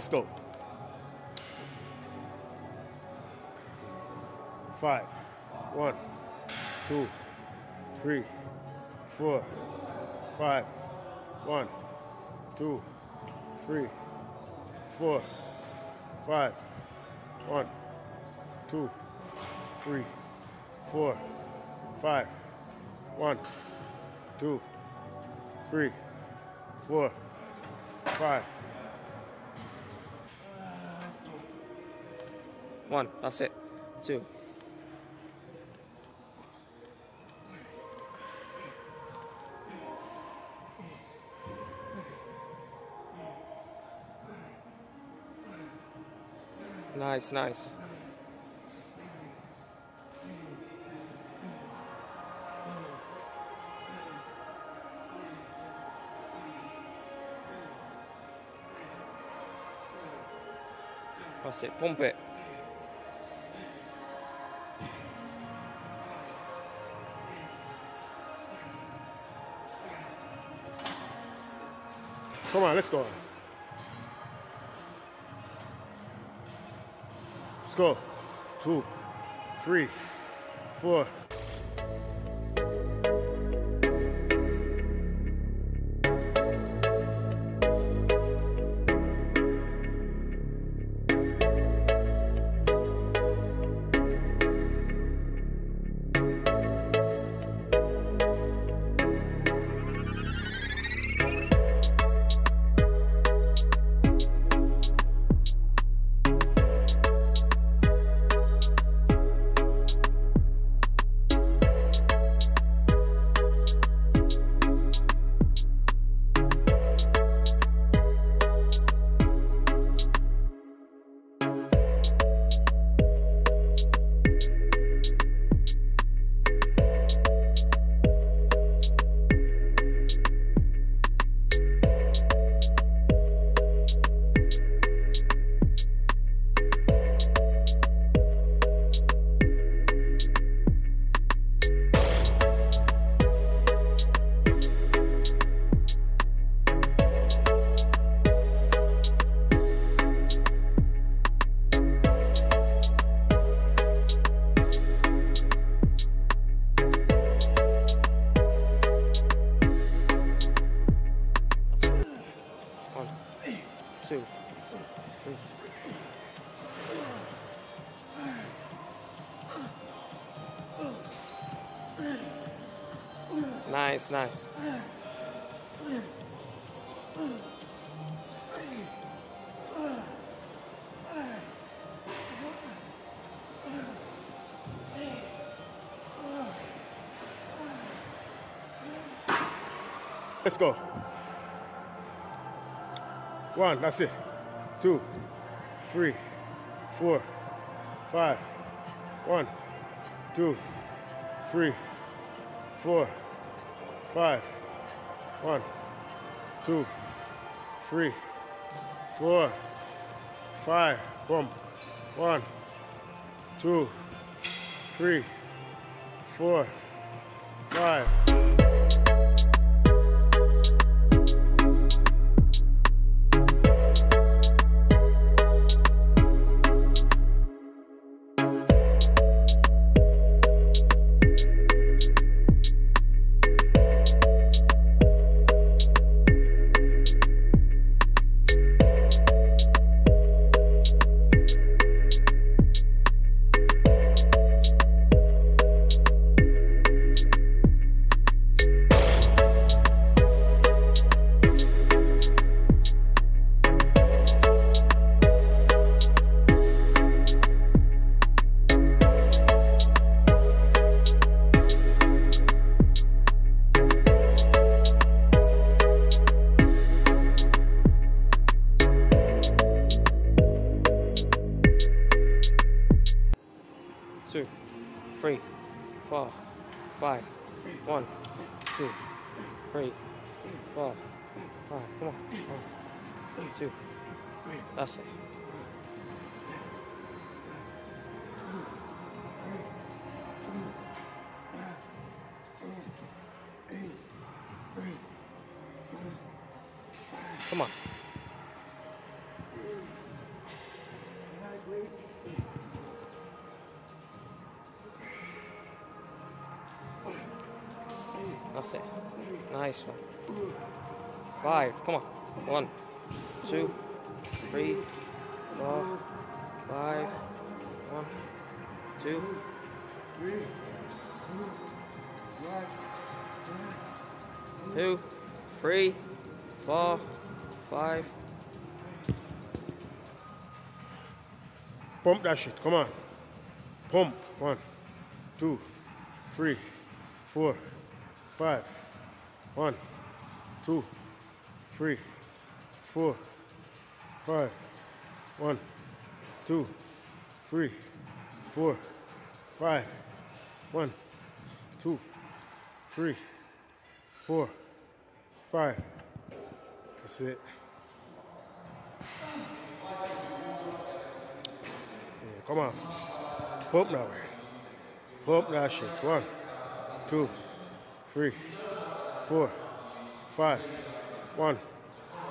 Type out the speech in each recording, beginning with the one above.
let's go. Five. One, two, three, four, five. One, two, three, four, five. One, two, three, four, five. One, two, three, four, five. One. That's it. Two. Nice, nice. That's it. Pump it. Come on, let's go. Let's go. Two, three, four. Nice. Let's go. One, that's it. Two, three, four, five. One, two, three, four, five. One, two, three, four, five. Boom. One, two, three, four, five. on, come on. One, two. Last thing. Come on. That's it. Nice one. Five. Come on. One, two, three, four, five. One, two. Two, three, four, five. Pump that shit. Come on. Pump. One, two, three, four, five. One, two, three, four, five. One, two, three, four, five. One, two, three, four, five. That's it. Yeah, come on. Pump now. Pump that shit. One, two, three, four, five. One,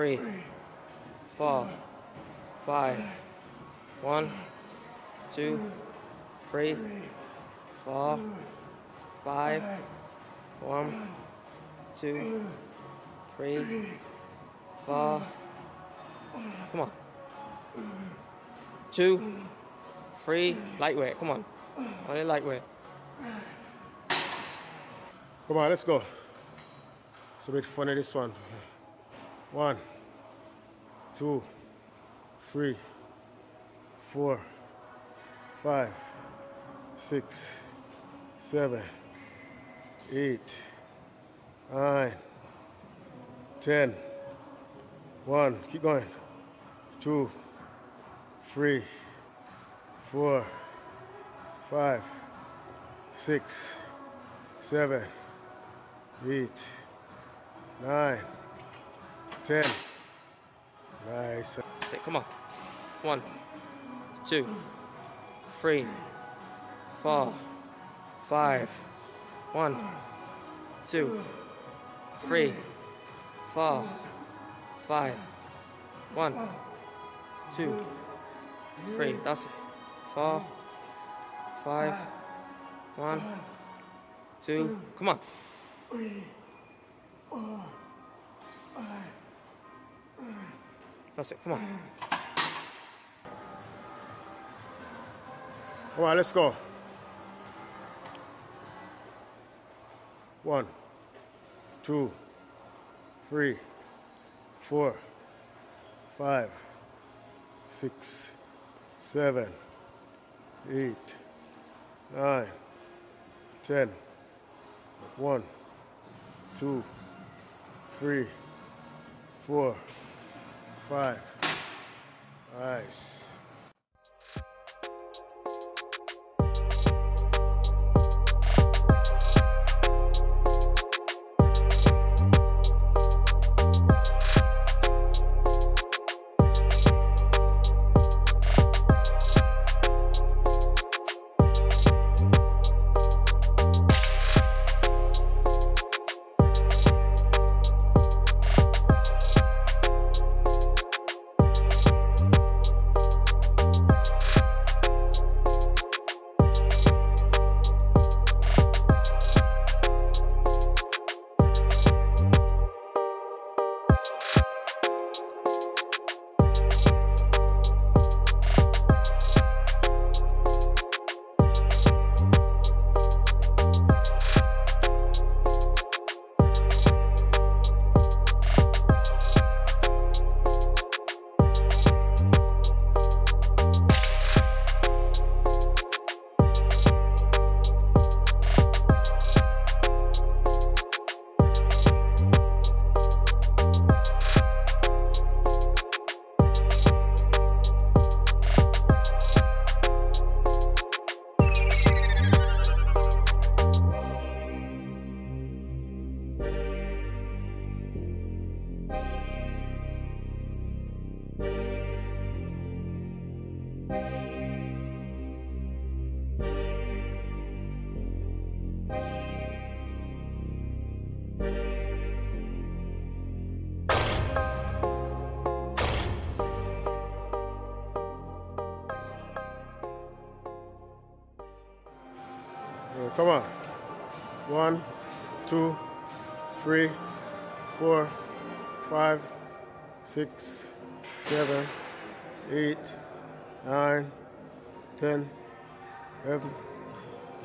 Three, four, five. One, two, three, four, five. One, two, three, four. Come on. Two, three. Lightweight. Come on. Only lightweight. Come on, let's go. It's a bit funny this one. One, two, three, four, five, six, seven, eight, nine, ten. One, keep going. Two, three, four, five, six, seven, eight, nine, ten. Nice. That's it. Come on. One, two, three, four, five. One, two, three, four, five. One, two, three. That's it. Four, five. One, two. Come on. That's it. Come on. Come on, let's go. One, two, three, four, five, six, seven, eight, nine, ten, one, two, three, four, five. Nice. Come on. One, two, three, four, five, six, seven, eight, nine, ten, eleven,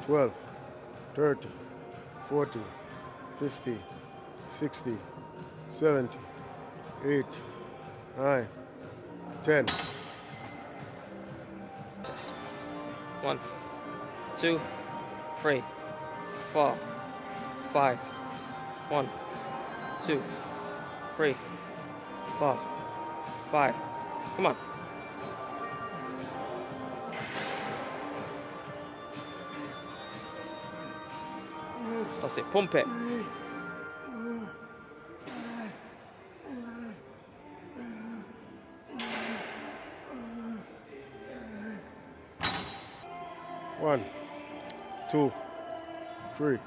twelve, thirty, forty, fifty, sixty, seventy, eight, nine, ten. One, two, three, four, five. One, two, three, four, five. Come on. That's it. Pump it. Two, three,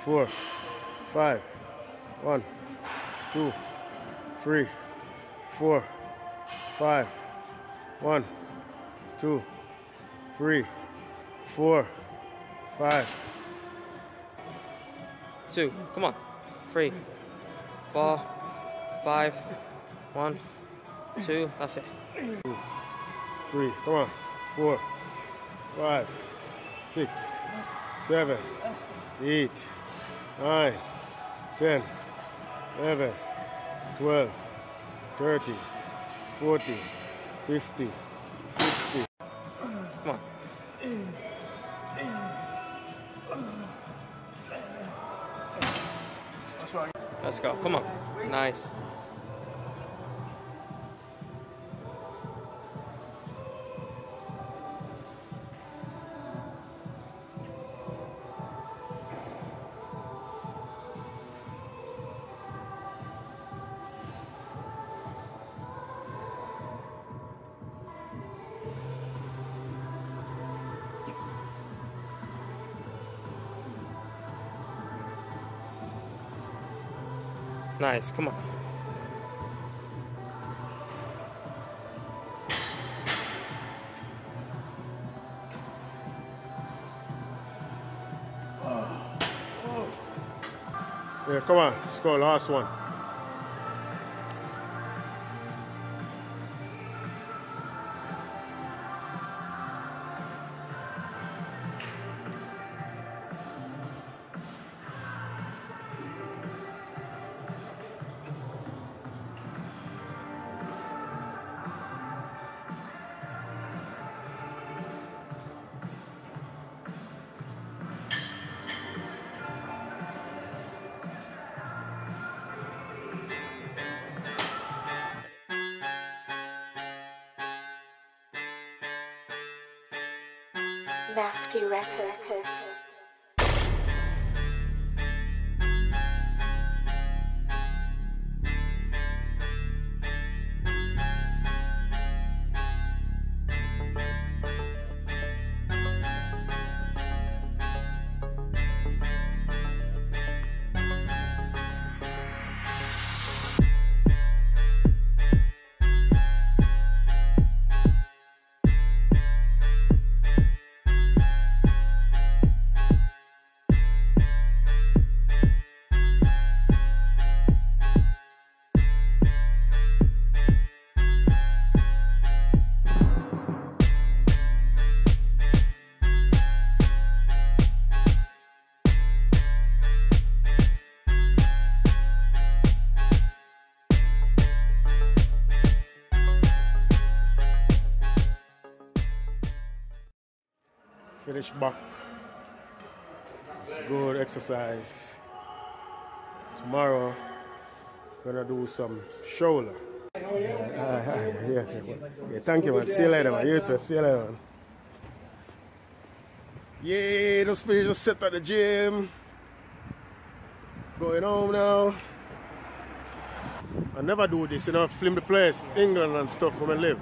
four, five. One, two, three, four, five. One, two, three, four, five. Two. Come on. Three, four, five. One, two. That's it. Three. Come on. Four, five, six, seven, eight, nine, ten, eleven, twelve, thirty, forty, fifty, sixty. Come on. Let's go. Come on. Nice. Come on. Yeah, come on. Let's go. Last one. Records. Finish back. It's good exercise. Tomorrow, gonna do some shoulder. Uh, uh, yeah, yeah, yeah, thank you, man. See you later, man. You too. See you later, man. Yeah, just finished just set at the gym. Going home now. I never do this, you know, film the place, England and stuff where I live.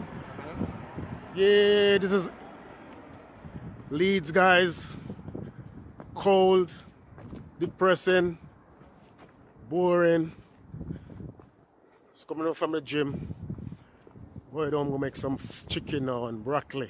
Yeah, this is Leeds, guys. Cold, depressing, boring. It's coming up from the gym. Going home, gonna make some chicken now and broccoli.